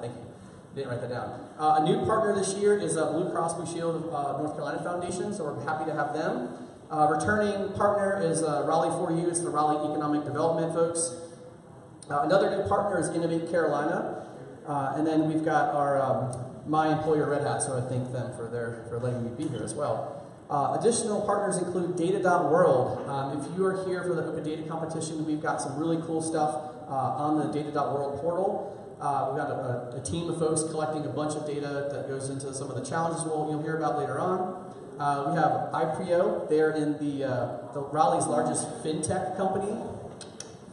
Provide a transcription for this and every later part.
Thank you. Didn't write that down. Uh, a new partner this year is uh, Blue Cross Blue Shield uh, North Carolina Foundation, so we're happy to have them. Uh, returning partner is uh, Raleigh for You. It's the Raleigh Economic Development folks. Uh, another new partner is Innovate Carolina, and then we've got our um, my employer Red Hat, so I thank them for their for letting me be here as well. Additional partners include Data.World. Um, if you are here for the Open Data Competition, we've got some really cool stuff on the Data.World portal. Uh, we've got a, a, team of folks collecting a bunch of data that goes into some of the challenges we'll, you'll hear about later on. Uh, we have Ipreo. They're in the, uh, the Raleigh's largest fintech company.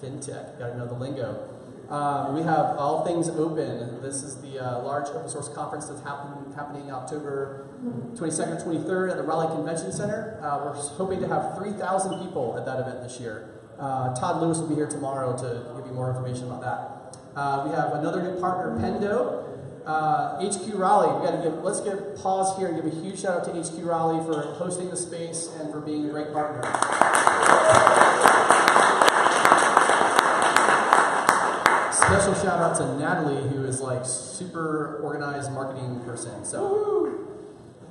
Fintech, got to know the lingo. Um, we have All Things Open. This is the uh, large open source conference that's happen, happening October 22nd 23rd at the Raleigh Convention Center. Uh, we're hoping to have 3,000 people at that event this year. Uh, Todd Lewis will be here tomorrow to give you more information about that. Uh, we have another new partner, Pendo. HQ uh, Raleigh, we got to give. Let's give pause here and give a huge shout out to HQ Raleigh for hosting the space and for being a great partner. Special shout out to Natalie, who is like super organized marketing person. So.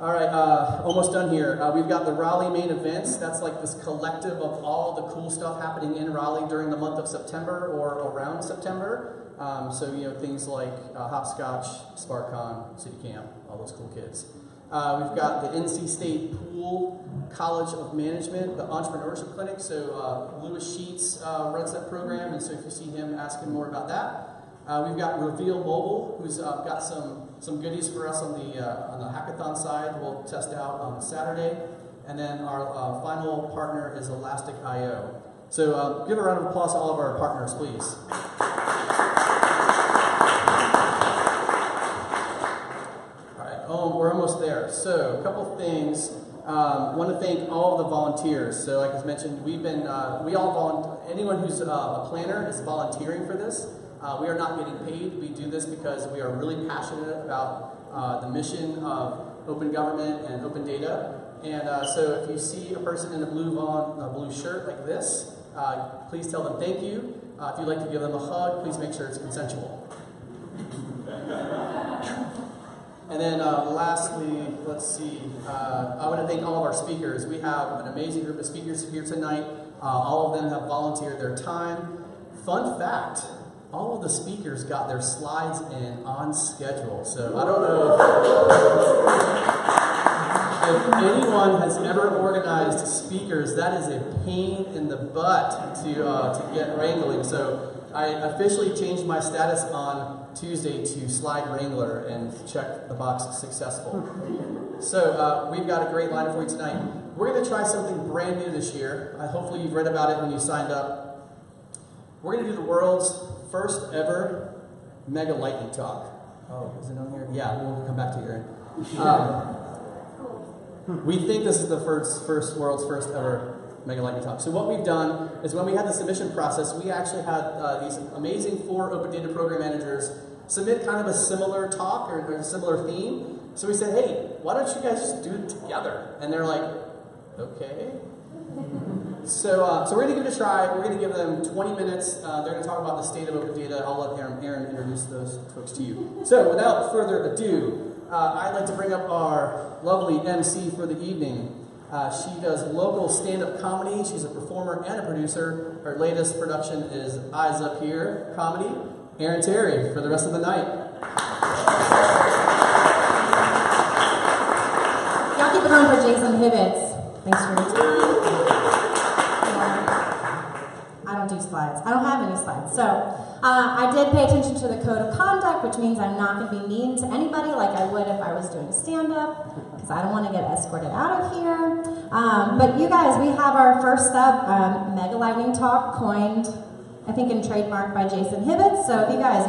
All right, uh, almost done here. Uh, we've got the Raleigh main events. That's like this collective of all the cool stuff happening in Raleigh during the month of September or around September. Um, so, you know, things like uh, Hopscotch, SparkCon, City Camp, all those cool kids. Uh, we've got the NC State Poole College of Management, the Entrepreneurship Clinic. So, uh, Lewis Sheats uh, runs that program, and so if you see him, ask him more about that. we've got Reveal Mobile, who's got some some goodies for us on the, uh, on the hackathon side we'll test out on Saturday. And then our uh, final partner is Elastic IO. So uh, give a round of applause to all of our partners, please. All right, oh, we're almost there. So a couple things. Um, want to thank all the volunteers. So, like I mentioned, we've been uh, we all volunteer. Anyone who's uh, a planner is volunteering for this. Uh, we are not getting paid. We do this because we are really passionate about uh, the mission of open government and open data. And uh, so if you see a person in a blue, a blue shirt like this, uh, please tell them thank you. If you'd like to give them a hug, please make sure it's consensual. And then uh, lastly, let's see, uh, I want to thank all of our speakers. We have an amazing group of speakers here tonight. Uh, all of them have volunteered their time. Fun fact, all of the speakers got their slides in on schedule. So I don't know if, if anyone has ever organized speakers, that is a pain in the butt to, uh, to get wrangling. So I officially changed my status on Tuesday to slide wrangler and check the box successful. So uh, we've got a great lineup for you tonight. We're going to try something brand new this year. I, hopefully you've read about it when you signed up. We're going to do the world's first ever mega lightning talk. Oh, is it on here? Yeah, we'll come back to Aaron. Um, we think this is the first, first world's first ever mega lightning talk. So what we've done is when we had the submission process, we actually had uh, these amazing four open data program managers submit kind of a similar talk or, or a similar theme. So we said, hey, why don't you guys just do it together? And they're like, okay. So, uh, so we're going to give it a try. We're going to give them 20 minutes. Uh, they're going to talk about the state of open data. I'll let Aaron, Aaron introduce those folks to you. So, without further ado, uh, I'd like to bring up our lovely MC for the evening. Uh, she does local stand-up comedy. She's a performer and a producer. Her latest production is Eyes Up Here comedy. Aaron Terry for the rest of the night. Y'all keep it on for Jason Hibbets. Thanks for your I don't do slides. I don't have any slides. So uh, I did pay attention to the code of conduct, which means I'm not going to be mean to anybody like I would if I was doing stand-up, because I don't want to get escorted out of here. Um, but you guys, we have our first up, um, Mega Lightning Talk, coined, I think, and trademarked by Jason Hibbets. So if you guys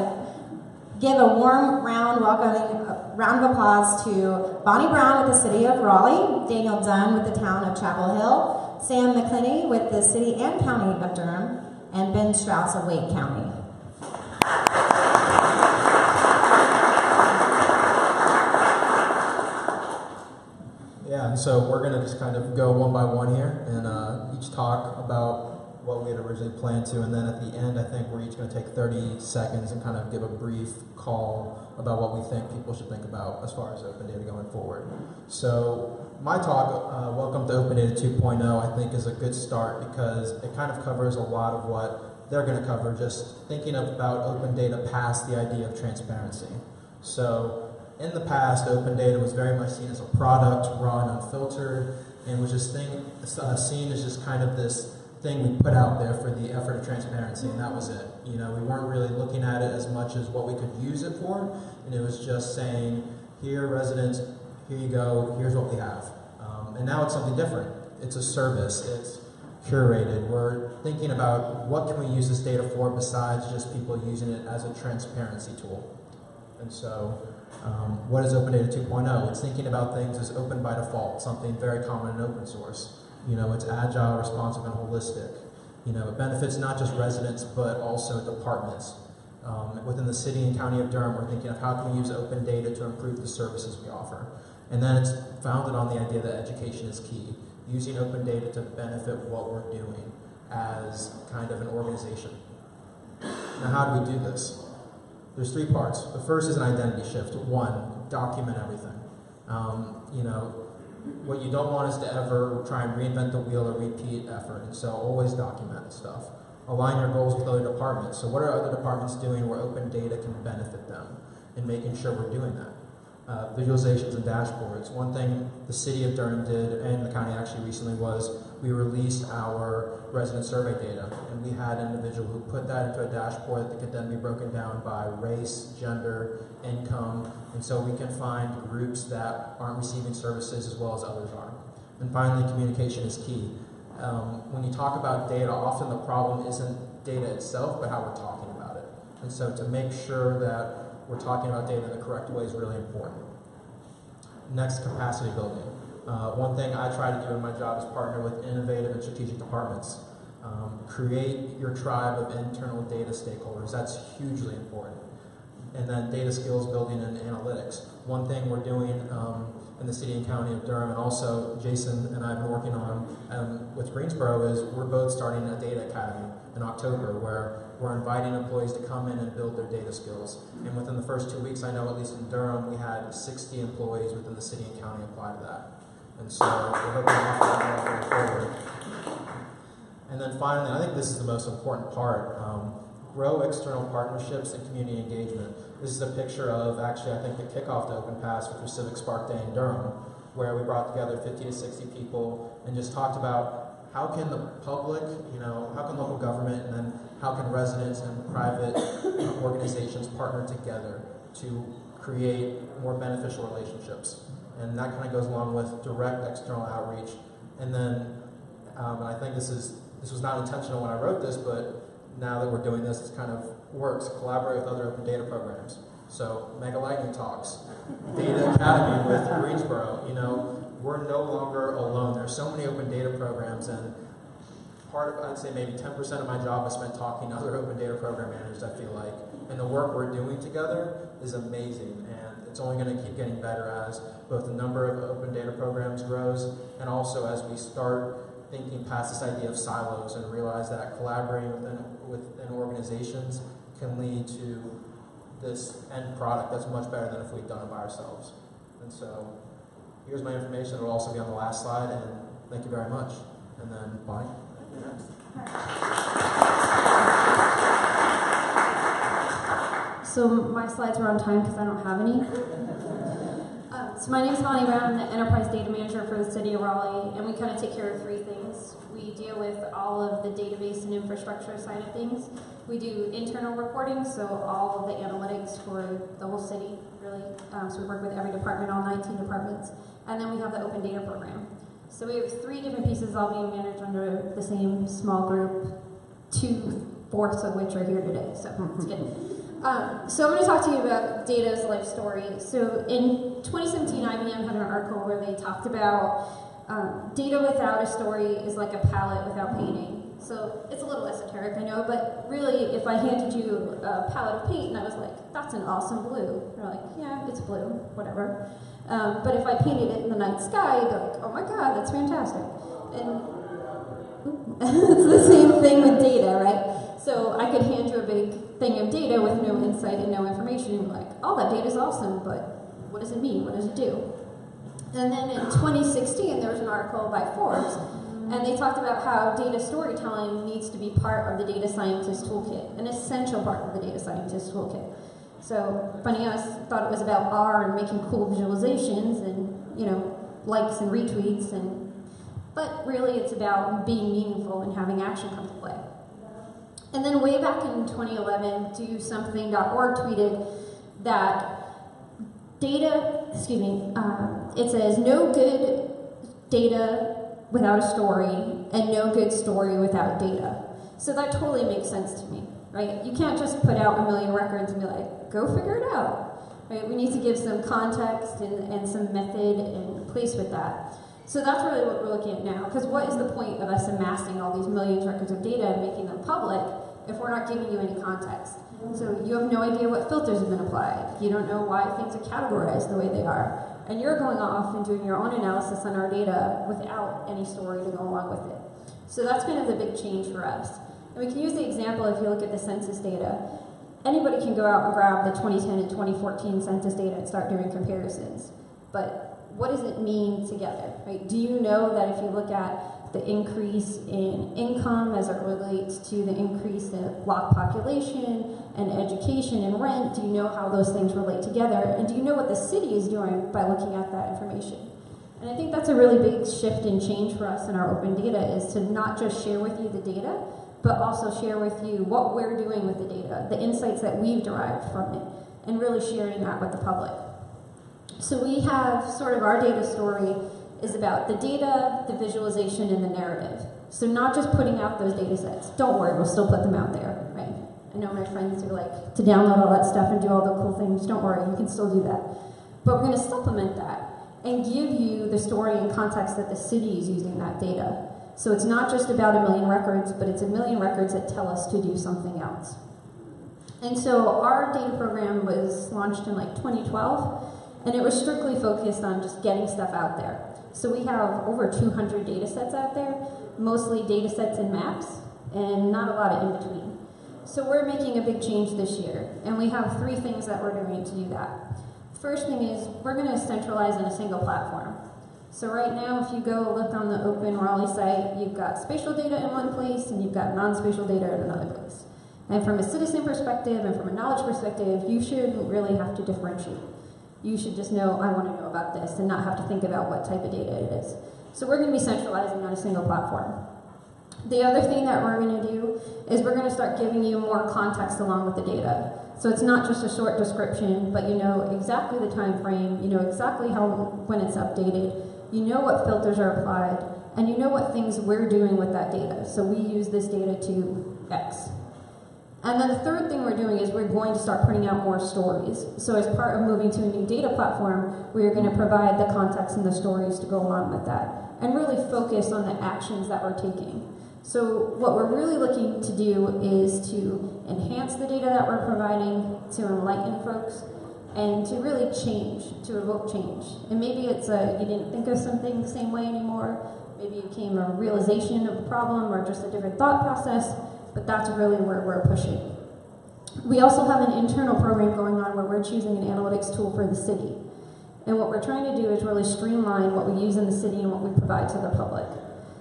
give a warm round welcoming uh, round of applause to Bonnie Brown with the City of Raleigh, Daniel Dunn with the Town of Chapel Hill, Sam McClenney with the City and County of Durham, and Ben Strauss of Wake County. Yeah, and so we're going to just kind of go one by one here and uh, each talk about what we had originally planned to, and then at the end, I think we're each going to take 30 seconds and kind of give a brief call about what we think people should think about as far as open data going forward. So my talk, uh, Welcome to Open Data 2.0, I think is a good start because it kind of covers a lot of what they're going to cover, just thinking about open data past the idea of transparency. So in the past, open data was very much seen as a product, raw and unfiltered, and was just thing, uh, seen as just kind of this thing we put out there for the effort of transparency, and that was it. You know, we weren't really looking at it as much as what we could use it for, and it was just saying, here, residents, here you go, here's what we have. Um, and now it's something different. It's a service. It's curated. We're thinking about what can we use this data for besides just people using it as a transparency tool. And so, um, what is Open Data 2.0? It's thinking about things as open by default, something very common in open source. You know, it's agile, responsive, and holistic. You know, it benefits not just residents, but also departments. Um, within the city and county of Durham, we're thinking of how can we use open data to improve the services we offer. And then it's founded on the idea that education is key, using open data to benefit what we're doing as kind of an organization. Now, how do we do this? There's three parts. The first is an identity shift. One, document everything. Um, you know, what you don't want is to ever try and reinvent the wheel or repeat effort. And so always document stuff. Align your goals with other departments. So what are other departments doing where open data can benefit them? And making sure we're doing that. Uh, visualizations and dashboards. One thing the city of Durham did, and the county actually recently, was we released our resident survey data, and we had an individual who put that into a dashboard that could then be broken down by race, gender, income, and so we can find groups that aren't receiving services as well as others are. And finally, communication is key. Um, when you talk about data, often the problem isn't data itself, but how we're talking about it. And so to make sure that we're talking about data in the correct way is really important. Next, capacity building. Uh, one thing I try to do in my job is partner with innovative and strategic departments. Um, create your tribe of internal data stakeholders. That's hugely important. And then data skills building and analytics. One thing we're doing um, in the city and county of Durham, and also Jason and I have been working on um, with Greensboro, is we're both starting a data academy in October where we're inviting employees to come in and build their data skills. And within the first two weeks, I know at least in Durham, we had 60 employees within the city and county apply to that. And so we're hoping to that going forward. And then finally, I think this is the most important part. Um, grow external partnerships and community engagement. This is a picture of actually, I think, the kickoff to Open Pass, which was Civic Spark Day in Durham, where we brought together 50 to 60 people and just talked about how can the public, you know, how can local government and then how can residents and private organizations partner together to create more beneficial relationships. And that kind of goes along with direct external outreach. And then, um, and I think this is this was not intentional when I wrote this, but now that we're doing this, it kind of works. Collaborate with other open data programs. So Mega Lightning Talks, Data Academy with Greensboro. You know, we're no longer alone. There's so many open data programs, and part of, I'd say maybe 10% of my job is spent talking to other open data program managers, I feel like. And the work we're doing together is amazing, it's only going to keep getting better as both the number of open data programs grows, and also as we start thinking past this idea of silos and realize that collaborating within, within organizations can lead to this end product that's much better than if we'd done it by ourselves. And so here's my information. It'll also be on the last slide, and thank you very much. And then, Bonnie? So my slides were on time because I don't have any. Uh, so my name is Bonnie Brown. I'm the Enterprise Data Manager for the City of Raleigh, and we kind of take care of three things. We deal with all of the database and infrastructure side of things. We do internal reporting, so all of the analytics for the whole city, really. Um, so we work with every department, all 19 departments. And then we have the open data program. So we have three different pieces all being managed under the same small group, two fourths of which are here today. So it's good. Um, so I'm going to talk to you about data's life story. So in 2017, IBM had an article where they talked about um, data without a story is like a palette without painting. So it's a little esoteric, I know, but really, if I handed you a palette of paint and I was like, that's an awesome blue, you're like, yeah, it's blue, whatever. Um, but if I painted it in the night sky, you'd be like, oh my god, that's fantastic. And it's the same same thing with data, right? So I could hand you a big thing of data with no insight and no information, and like, oh, that data is awesome, but what does it mean? What does it do? And then in 2016, there was an article by Forbes, and they talked about how data storytelling needs to be part of the data scientist toolkit, an essential part of the data scientist toolkit. So funny us thought it was about R and making cool visualizations and you know likes and retweets and but really it's about being meaningful and having action come to play. And then way back in 2011, DoSomething.org tweeted that data, excuse me, um, it says no good data without a story and no good story without data. So that totally makes sense to me, right? You can't just put out a million records and be like, go figure it out, right? We need to give some context and, and some method and place with that. So that's really what we're looking at now, because what is the point of us amassing all these millions of records of data and making them public if we're not giving you any context? Mm-hmm. So you have no idea what filters have been applied. You don't know why things are categorized the way they are. And you're going off and doing your own analysis on our data without any story to go along with it. So that's kind of the big change for us. And we can use the example if you look at the census data. Anybody can go out and grab the 2010 and 2014 census data and start doing comparisons. But what does it mean together? Right? Do you know that if you look at the increase in income as it relates to the increase in block population and education and rent, do you know how those things relate together? And do you know what the city is doing by looking at that information? And I think that's a really big shift and change for us in our open data is to not just share with you the data, but also share with you what we're doing with the data, the insights that we've derived from it, and really sharing that with the public. So we have sort of our data story is about the data, the visualization, and the narrative. So not just putting out those data sets. Don't worry, we'll still put them out there, right? I know my friends are like, to download all that stuff and do all the cool things. Don't worry, you can still do that. But we're going to supplement that and give you the story and context that the city is using that data. So it's not just about a million records, but it's a million records that tell us to do something else. And so our data program was launched in like 2012. And it was strictly focused on just getting stuff out there. So we have over 200 data sets out there, mostly data sets and maps, and not a lot of in between. So we're making a big change this year, and we have three things that we're doing to do that. First thing is we're going to centralize in a single platform. So right now, if you go look on the Open Raleigh site, you've got spatial data in one place, and you've got non-spatial data in another place. And from a citizen perspective and from a knowledge perspective, you shouldn't really have to differentiate you should just know, I want to know about this and not have to think about what type of data it is. So we're going to be centralizing on a single platform. The other thing that we're going to do is we're going to start giving you more context along with the data. So it's not just a short description, but you know exactly the time frame, you know exactly how when it's updated, you know what filters are applied, and you know what things we're doing with that data. So we use this data to X. And then the third thing we're doing is we're going to start putting out more stories. So as part of moving to a new data platform, we are going to provide the context and the stories to go along with that and really focus on the actions that we're taking. So what we're really looking to do is to enhance the data that we're providing, to enlighten folks, and to really change, to evoke change. And maybe it's a, you didn't think of something the same way anymore, maybe it came a realization of a problem or just a different thought process, but that's really where we're pushing. We also have an internal program going on where we're choosing an analytics tool for the city. And what we're trying to do is really streamline what we use in the city and what we provide to the public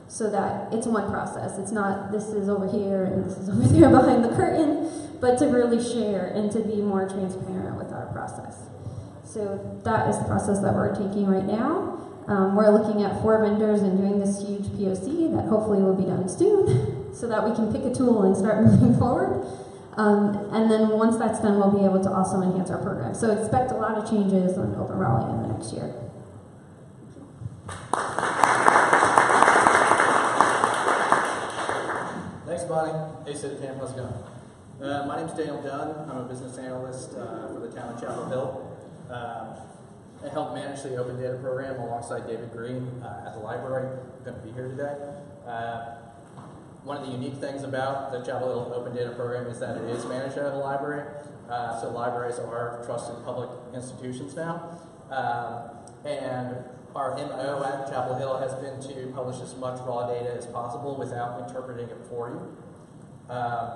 so that it's one process. It's not this is over here and this is over there behind the curtain, but to really share and to be more transparent with our process. So that is the process that we're taking right now. Um, we're looking at four vendors and doing this huge POC that hopefully will be done soon so that we can pick a tool and start moving forward. Um, and then once that's done, we'll be able to also enhance our program. So expect a lot of changes on Open Raleigh in the next year. Thanks, Bonnie. Hey, City Camp, how's it going? Uh, my is Daniel Dunn. I'm a business analyst uh, for the town of Chapel Hill. Um, I help manage the open data program alongside David Green uh, at the library. I'm going to be here today. Uh, one of the unique things about the Chapel Hill Open Data Program is that it is managed out of the library. Uh, so libraries are trusted public institutions now. Um, and our MO at Chapel Hill has been to publish as much raw data as possible without interpreting it for you. Um,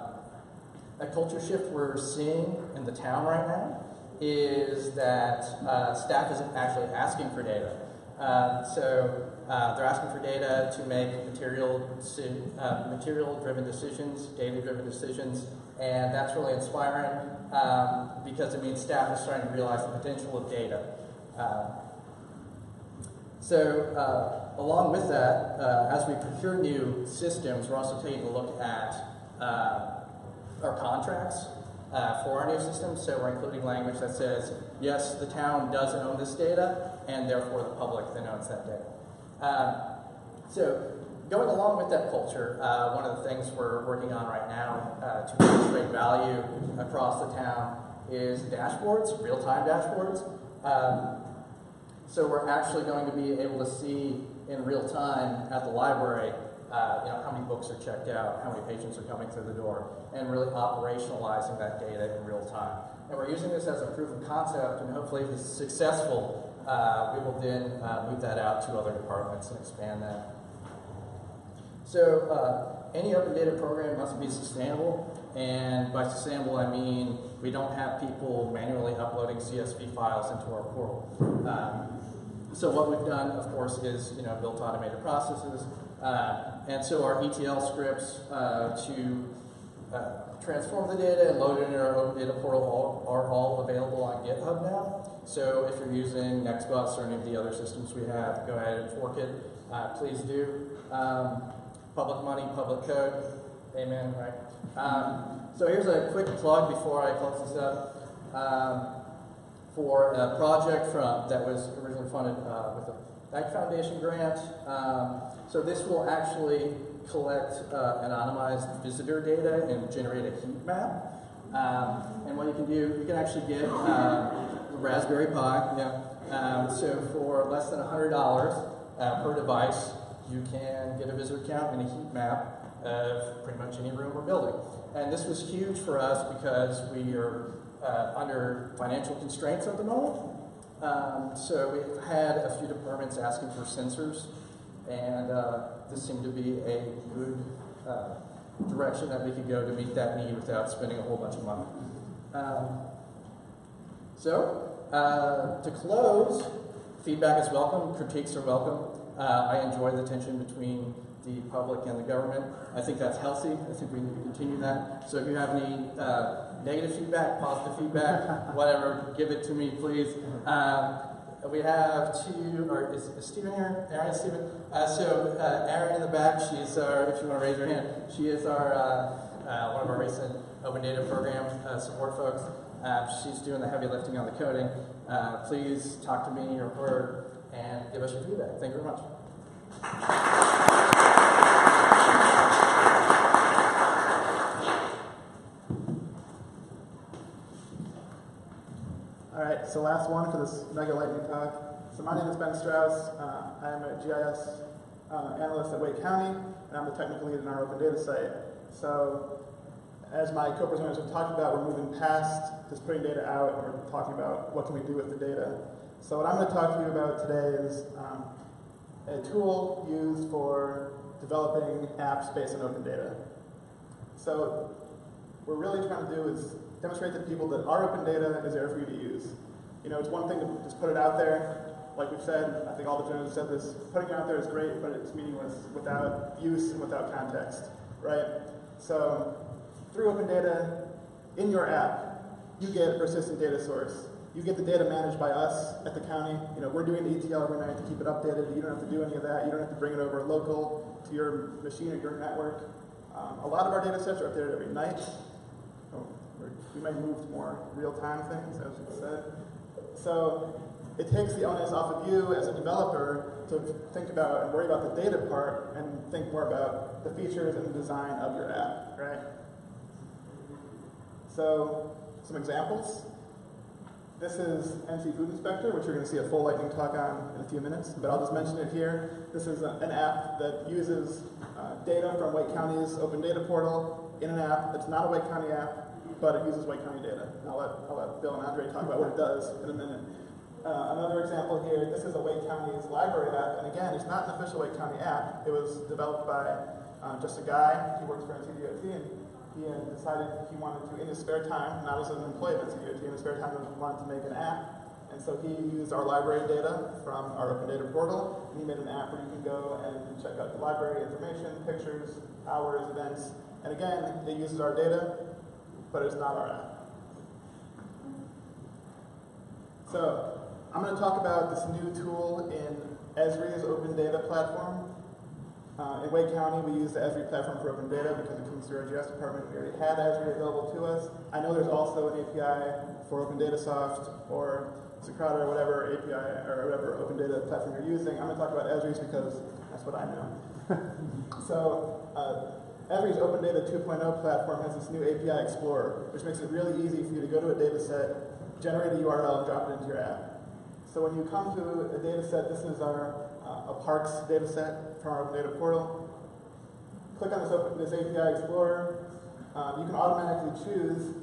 a culture shift we're seeing in the town right now is that uh, staff isn't actually asking for data. Um, so uh, they're asking for data to make material, uh, material-driven decisions, data-driven decisions, and that's really inspiring um, because it means staff is starting to realize the potential of data. Uh, so uh, along with that, uh, as we procure new systems, we're also taking a look at our contracts uh, for our new system, So we're including language that says, yes, the town does own this data, and therefore the public then owns that data. Um, so going along with that culture, uh, one of the things we're working on right now uh, to demonstrate value across the town is dashboards, real-time dashboards. Um, so we're actually going to be able to see in real time at the library uh, you know, how many books are checked out, how many patients are coming through the door, and really operationalizing that data in real time. And we're using this as a proof of concept, and hopefully if it's successful, uh, we will then uh, move that out to other departments and expand that. So uh, any open data program must be sustainable, and by sustainable I mean we don't have people manually uploading CSV files into our portal. Um, so what we've done, of course, is you know built automated processes, uh, and so our ETL scripts uh, to uh, transform the data and load it in our open data portal all, are all available on GitHub now. So if you're using Nextbus or any of the other systems we have, go ahead and fork it. Uh, please do. Um, public money, public code. Amen, right? Um, so here's a quick plug before I close this up. Um, for a project from that was originally funded uh, with a Back Foundation grant. Um, so this will actually collect uh, anonymized visitor data and generate a heat map. Um, and what you can do, you can actually get uh, Raspberry Pi. Yeah. Um, so for less than $100 uh, per device, you can get a visitor count and a heat map of pretty much any room or building. And this was huge for us because we are uh, under financial constraints at the moment. Um, so we've had a few departments asking for sensors, and uh, this seemed to be a good uh, direction that we could go to meet that need without spending a whole bunch of money. Um, so, uh, to close, feedback is welcome, critiques are welcome. Uh, I enjoy the tension between the public and the government. I think that's healthy. I think we need to continue that. So if you have any uh, negative feedback, positive feedback, whatever, give it to me, please. Um, we have two, or is, is Stephen here? Aaron, Stephen? Uh, so uh, Aaron in the back, she's our, if you want to raise your hand, she is our, uh, uh one of our recent Open Data Program uh, support folks. Uh, she's doing the heavy lifting on the coding. please talk to me or her and give us your feedback. Thank you very much. So last one for this mega lightning talk. So my name is Ben Strauss. Uh, I am a GIS uh, analyst at Wake County, and I'm the technical lead in our open data site. So as my co-presenters have talked about, we're moving past just putting data out, and we're talking about what can we do with the data. So what I'm going to talk to you about today is um, a tool used for developing apps based on open data. So what we're really trying to do is demonstrate to people that our open data is there for you to use. You know, it's one thing to just put it out there. Like we've said, I think all the journalists said this, putting it out there is great, but it's meaningless without use and without context, right? So through open data, in your app, you get a persistent data source. You get the data managed by us at the county. You know, we're doing the ETL every night to keep it updated. You don't have to do any of that. You don't have to bring it over local to your machine or your network. Um, a lot of our data sets are updated every night we might move to more real-time things, as you said. So it takes the onus off of you as a developer to think about and worry about the data part and think more about the features and the design of your app, right? So some examples. This is NC Food Inspector, which you're going to see a full lightning talk on in a few minutes, but I'll just mention it here. This is a, an app that uses uh, data from Wake County's open data portal in an app. that's not a Wake County app, but it uses Wake County data. And I'll let, I'll let Bill and Andre talk about what it does in a minute. Uh, another example here, this is a Wake County's library app, and again, it's not an official Wake County app. It was developed by uh, just a guy, he works for NCDOT, and he decided he wanted to, in his spare time, not as an employee of NCDOT, in his spare time, he wanted to make an app. And so he used our library data from our open data portal, and he made an app where you can go and check out the library information, pictures, hours, events. And again, it uses our data, but it's not our app. So I'm going to talk about this new tool in Esri's open data platform. Uh, in Wake County, we use the Esri platform for open data because it comes through our GS department. We already had Esri available to us. I know there's also an API for Open Data Soft or Socrata or whatever API or whatever open data platform you're using. I'm going to talk about Esri's because that's what I know. so uh, Esri's Open Data 2.0 platform has this new API Explorer, which makes it really easy for you to go to a data set, generate a URL, and drop it into your app. So when you come to a data set, this is our uh, a parks data set from our open data portal. Click on this, open, this API Explorer. Um, you can automatically choose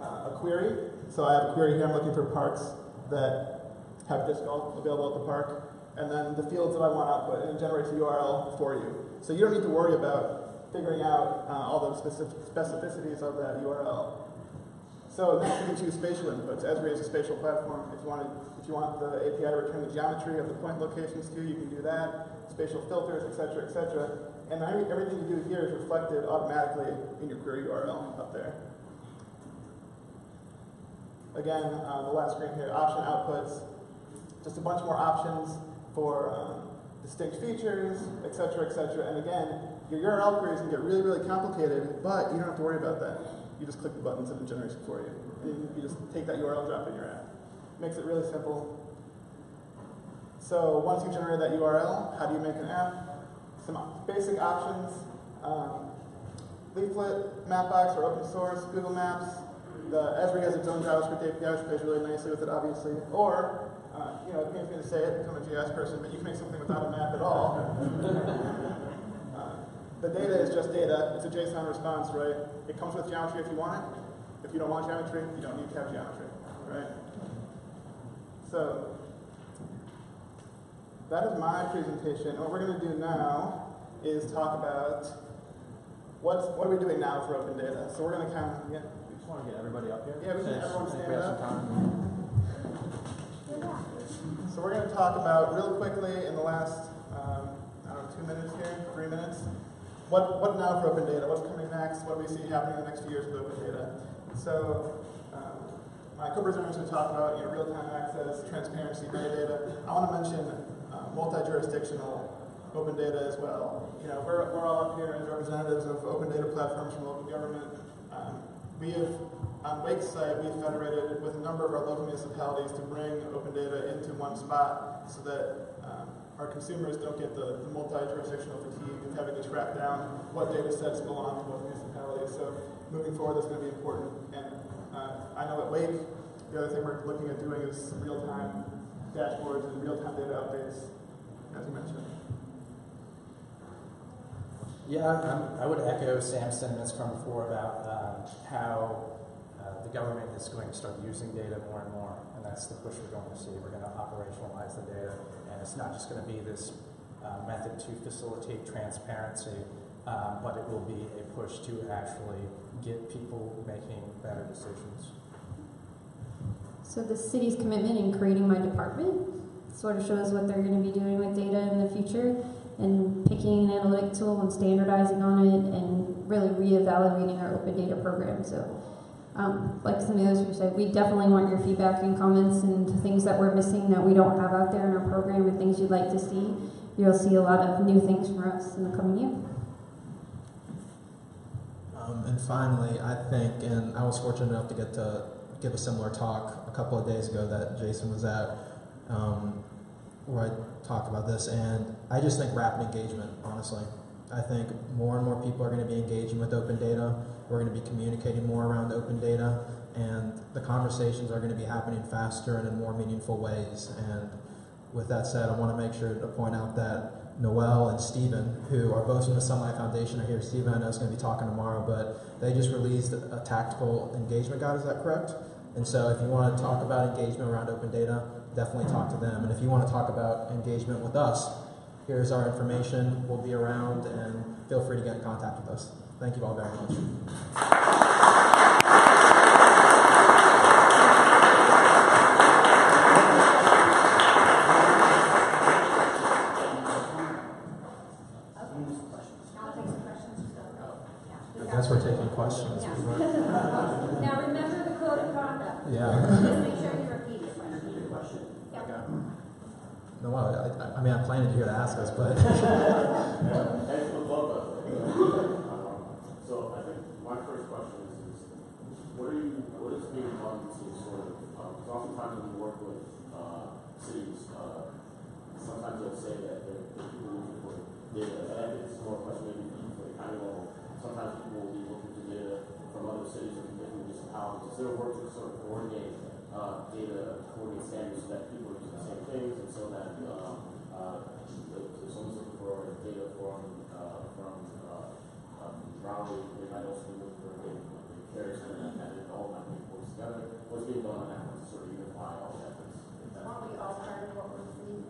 uh, a query. So I have a query here, I'm looking for parks that have disc golf available at the park. And then the fields that I want output, and it generates a URL for you. So you don't need to worry about figuring out uh, all the specific specificities of that URL. So next you can choose spatial inputs. Esri is a spatial platform. If you want, if you want the API to return the geometry of the point locations to you, you can do that. Spatial filters, etc., etc. And everything you do here is reflected automatically in your query URL up there. Again, uh, the last screen here, option outputs. Just a bunch more options for um, distinct features, etc., etc. And again, your URL queries can get really, really complicated, but you don't have to worry about that. You just click the buttons and it generates it for you. And you just take that URL, drop it in your app. Makes it really simple. So once you generate that URL, how do you make an app? Some basic options. Um, Leaflet, Mapbox, or open source, Google Maps, the Esri has its own JavaScript API, which plays really nicely with it, obviously. Or, you know, it pains me to say it, I'm a GIS person, but you can make something without a map at all. uh, the data is just data. It's a JSON response, right? It comes with geometry if you want it. If you don't want geometry, you don't need to have geometry, right? So, that is my presentation. What we're going to do now is talk about what's, what are we doing now for open data. So we're going to kind of, yeah We just want to get everybody up here. Yeah, we can everyone stand up. So we're going to talk about real quickly in the last, um, I don't know, two minutes here, three minutes. What, what now for open data? What's coming next? What do we see happening in the next few years with open data? So um, my co-presenters to talk about you know, real-time access, transparency, metadata. I want to mention uh, multi-jurisdictional open data as well. You know, we're, we're all up here as representatives of open data platforms from local government. Um, we have, on Wake's site, we've federated with a number of our local municipalities to bring open data into one spot so that um, our consumers don't get the, the multi-jurisdictional fatigue of having to track down what data sets belong to what municipalities. So moving forward, that's going to be important. And uh, I know at Wake, the other thing we're looking at doing is real-time dashboards and real-time data updates, as you mentioned. Yeah, I, would echo Sam's sentiments from before about um, how the government is going to start using data more and more, and that's the push we're going to see. We're going to operationalize the data, and it's not just going to be this uh, method to facilitate transparency, um, but it will be a push to actually get people making better decisions. So the city's commitment in creating my department sort of shows what they're going to be doing with data in the future and picking an analytic tool and standardizing on it and really reevaluating our open data program. So, um, like some of the others said, we definitely want your feedback and comments and things that we're missing that we don't have out there in our program and things you'd like to see. You'll see a lot of new things from us in the coming year. Um, and finally, I think, and I was fortunate enough to get to give a similar talk a couple of days ago that Jason was at, um, where I talked about this, and I just think rapid engagement, honestly. I think more and more people are going to be engaging with open data. We're going to be communicating more around open data, and the conversations are going to be happening faster and in more meaningful ways. And with that said, I want to make sure to point out that Noel and Stephen, who are both from the Sunlight Foundation, are here. Stephen, I know is going to be talking tomorrow, but they just released a tactical engagement guide. Is that correct? And so if you want to talk about engagement around open data, definitely talk to them. And if you want to talk about engagement with us, here's our information. We'll be around and feel free to get in contact with us. Thank you all very much. I guess we're taking questions. Now remember the code of conduct. Yeah. Just make sure you repeat it. No, well, I, I, I mean, I'm planning here to ask us, but Excellent logo. So I think my first question is, is what are you, what is being done to sort of, because oftentimes when you work with, uh, cities, uh, sometimes they'll say that they're, they're people looking for data, and I think it's more a question maybe for the county level. Sometimes people will be looking for data from other cities or from different municipalities, instead of working to sort of coordinate, uh, data, coordinate standards so that people are using the same things, and so that, um, uh, if if someone's looking for data from, uh, from, uh, um, Raleigh, they might also be looking for data from the carrier center, and that it all might be pulled together. What's being done on that one to sort of unify all that? Aren't we all part of what we're seeing?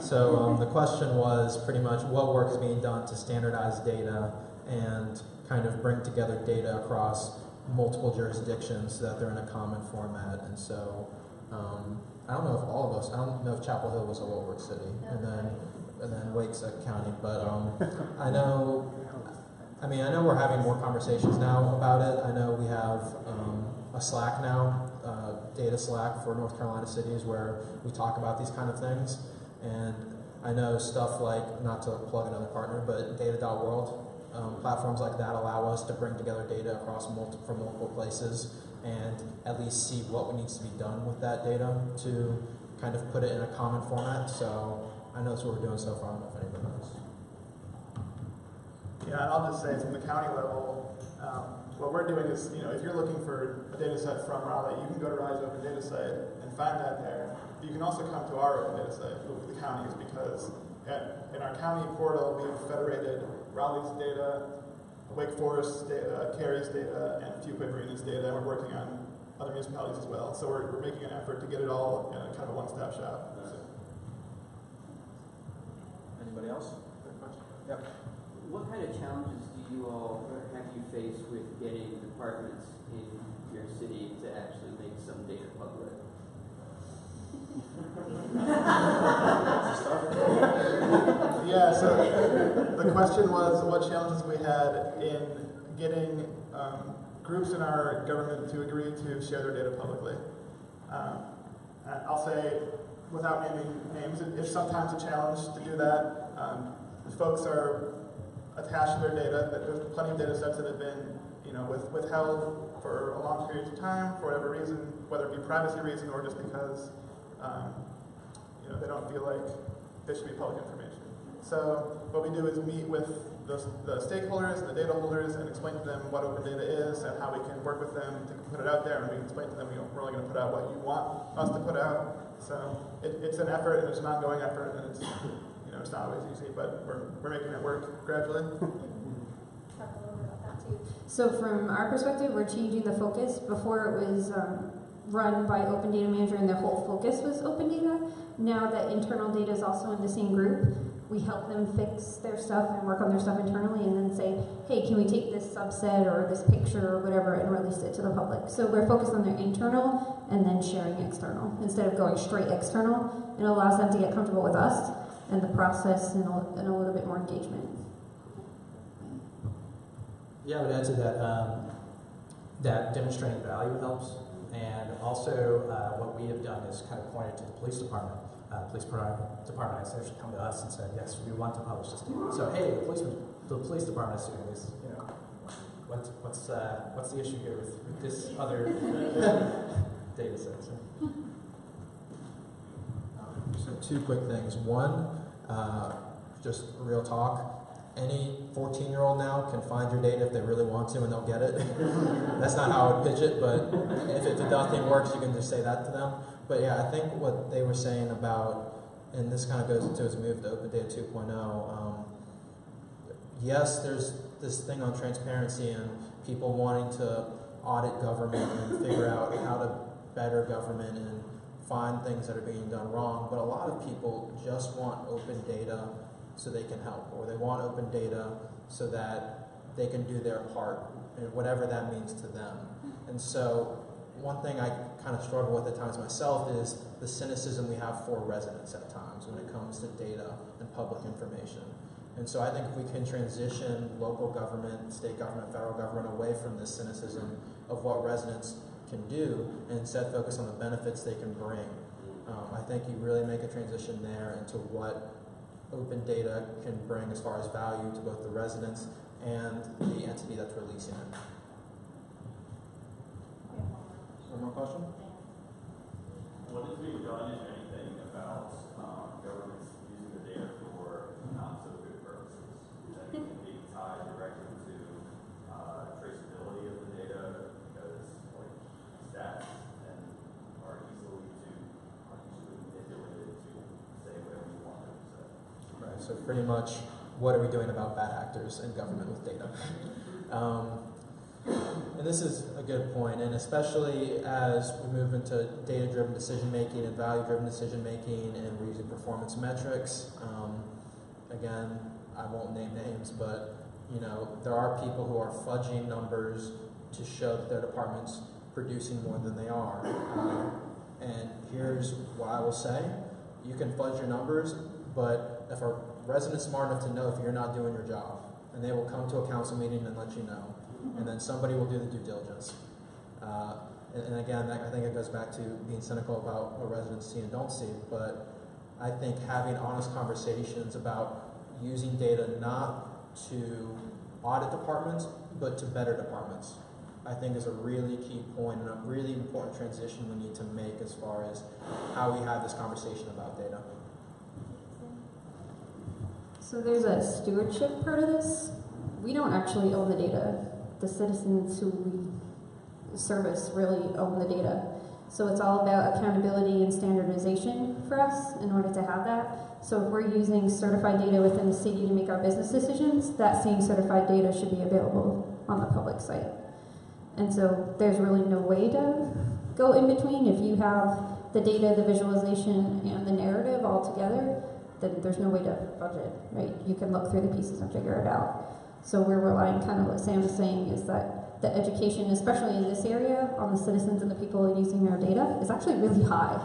So um, the question was pretty much what work is being done to standardize data and kind of bring together data across multiple jurisdictions so that they're in a common format. And so um, I don't know if all of us, I don't know if Chapel Hill was a Wilbur City, and then and then Wake's a county, but um, I know. I mean, I know we're having more conversations now about it. I know we have um, a Slack now, data Slack for North Carolina cities, where we talk about these kind of things. And I know stuff like, not to plug another partner, but data.world, um, platforms like that allow us to bring together data across multiple, from multiple places and at least see what needs to be done with that data to kind of put it in a common format. So I know that's what we're doing so far. I don't know if anybody knows. Yeah, and I'll just say from the county level, um, what we're doing is, you know, if you're looking for a data set from Raleigh, you can go to Raleigh's open data site and find that there. But you can also come to our open data site with the counties because at, in our county portal, we've federated Raleigh's data, Wake Forest's data, uh, Cary's data, and Fuquay-Varina's data, and we're working on other municipalities as well. So we're, we're making an effort to get it all in a kind of a one-stop shop. Anybody else? Quick question? Yep. What kind of challenges do you all have you faced with getting departments in your city to actually make some data public? Yeah, so the question was what challenges we had in getting um, groups in our government to agree to share their data publicly. Um, I'll say, without naming names, it's sometimes a challenge to do that. Um, folks are attached to their data, that there's plenty of data sets that have been, you know, with, withheld for a long period of time for whatever reason, whether it be privacy reason or just because, um, you know, they don't feel like this should be public information. So what we do is meet with the, the stakeholders the data holders and explain to them what open data is and how we can work with them to put it out there. And we explain to them, you know, we're only going to put out what you want us to put out. So it, it's an effort and it's an ongoing effort and it's, know, it's not always easy, but we're, we're making it work gradually. Talk a little bit about that too. So from our perspective, we're changing the focus. Before it was um, run by Open Data Manager and their whole focus was open data. Now that internal data is also in the same group, we help them fix their stuff and work on their stuff internally and then say, hey, can we take this subset or this picture or whatever and release it to the public? So we're focused on their internal and then sharing external. Instead of going straight external, it allows them to get comfortable with us and the process and a, and a little bit more engagement. Yeah, I would add to that um, that demonstrating value helps, and also uh, what we have done is kind of pointed to the police department. Uh, police department has actually come to us and said, yes, we want to publish this. So hey, the policeman, the police department is doing this. You know, what's what's uh, what's the issue here with, with this other data set? So. So two quick things. One, uh, just real talk. Any 14 year old now can find your data if they really want to and they'll get it. That's not how I would pitch it, but if, if the nothing works, you can just say that to them. But yeah, I think what they were saying about, and this kind of goes into his move to Open Data 2.0. Um, yes, there's this thing on transparency and people wanting to audit government and figure out how to better government and find things that are being done wrong. But a lot of people just want open data so they can help, or they want open data so that they can do their part, and whatever that means to them. And so, one thing I kind of struggle with at times myself is the cynicism we have for residents at times when it comes to data and public information. And so I think if we can transition local government, state government, federal government away from this cynicism of what residents can do and instead focus on the benefits they can bring, um, I think you really make a transition there into what open data can bring as far as value to both the residents and the entity that's releasing it. One more question? What is being done, if anything, about um, governments using the data for not so good purposes? Is anything being tied directly to uh, traceability of the data because like stats and are easily to are easily manipulated to say whatever you want them to say? Right, so pretty much, what are we doing about bad actors in government with data? Um, and this is a good point, and especially as we move into data-driven decision making and value-driven decision making, and we're using performance metrics. Um, again, I won't name names, but you know there are people who are fudging numbers to show that their department's producing more than they are. Um, and here's what I will say: you can fudge your numbers, but if a resident's smart enough to know if you're not doing your job, and they will come to a council meeting and let you know and then somebody will do the due diligence. Uh, and, and, again, that, I think it goes back to being cynical about what residents see and don't see. But I think having honest conversations about using data not to audit departments, but to better departments, I think is a really key point and a really important transition we need to make as far as how we have this conversation about data. So there's a stewardship part of this. We don't actually own the data the citizens who we service really own the data. So it's all about accountability and standardization for us in order to have that. So if we're using certified data within the city to make our business decisions, that same certified data should be available on the public site. And so there's really no way to go in between. If you have the data, the visualization, and the narrative all together, then there's no way to budget, right? You can look through the pieces and figure it out. So we're relying kind of what Sam was saying is that the education, especially in this area, on the citizens and the people using our data is actually really high,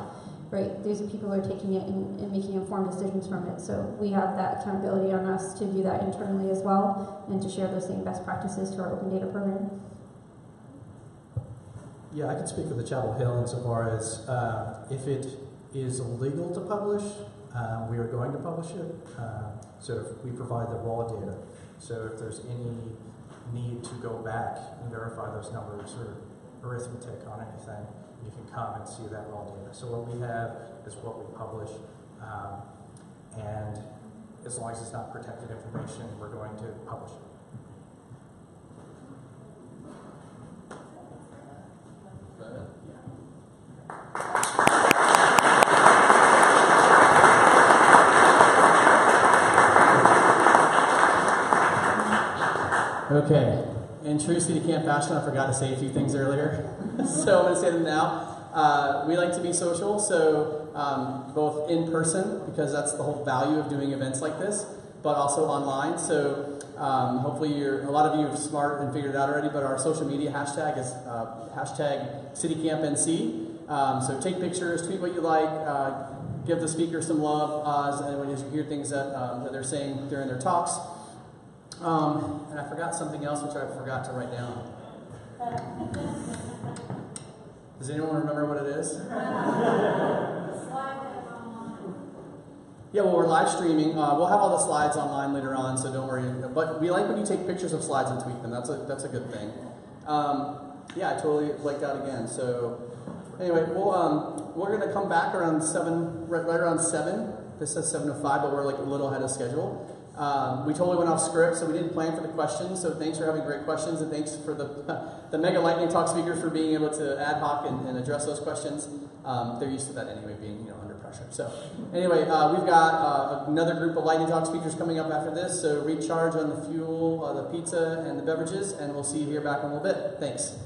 right? These are people who are taking it and, and making informed decisions from it. So we have that accountability on us to do that internally as well and to share those same best practices to our open data program. Yeah, I can speak for the Chapel Hill insofar as uh, if it is illegal to publish, uh, we are going to publish it. Uh, so if we provide the raw data. So if there's any need to go back and verify those numbers or arithmetic on anything, you can come and see that raw data. So what we have is what we publish, um, and as long as it's not protected information, we're going to publish it. Okay. In true City Camp fashion, I forgot to say a few things earlier, so I'm going to say them now. Uh, we like to be social, so um, both in person, because that's the whole value of doing events like this, but also online. So um, hopefully, you're, a lot of you are smart and figured it out already, but our social media hashtag is uh, hashtag CityCampNC. Um, so take pictures, tweet what you like, uh, give the speaker some love uh, as you hear things that, um, that they're saying during their talks. Um, and I forgot something else which I forgot to write down. Does anyone remember what it is? Yeah, well, we're live streaming. Uh, we'll have all the slides online later on, so don't worry. But we like when you take pictures of slides and tweet them. That's a that's a good thing. Um, yeah, I totally blanked out again. So anyway, we'll um, we're gonna come back around seven, right, right around seven. This says seven to five, but we're like a little ahead of schedule. Um, we totally went off script, so we didn't plan for the questions. So thanks for having great questions, and thanks for the the Mega Lightning Talk speakers for being able to ad hoc and, and address those questions. Um, they're used to that anyway, being you know under pressure. So anyway, uh, we've got uh, another group of Lightning Talk speakers coming up after this. So recharge on the fuel, uh, the pizza, and the beverages, and we'll see you here back in a little bit. Thanks.